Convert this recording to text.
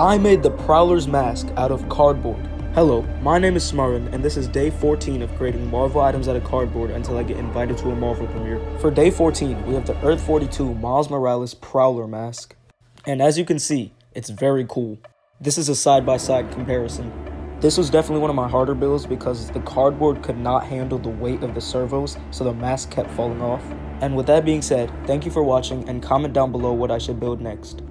I made the Prowler's mask out of cardboard. Hello, my name is Smarin, and this is day 14 of creating Marvel items out of cardboard until I get invited to a Marvel premiere. For day 14, we have the Earth 42 Miles Morales Prowler mask. And as you can see, it's very cool. This is a side-by-side -side comparison. This was definitely one of my harder builds because the cardboard could not handle the weight of the servos, so the mask kept falling off. And with that being said, thank you for watching and comment down below what I should build next.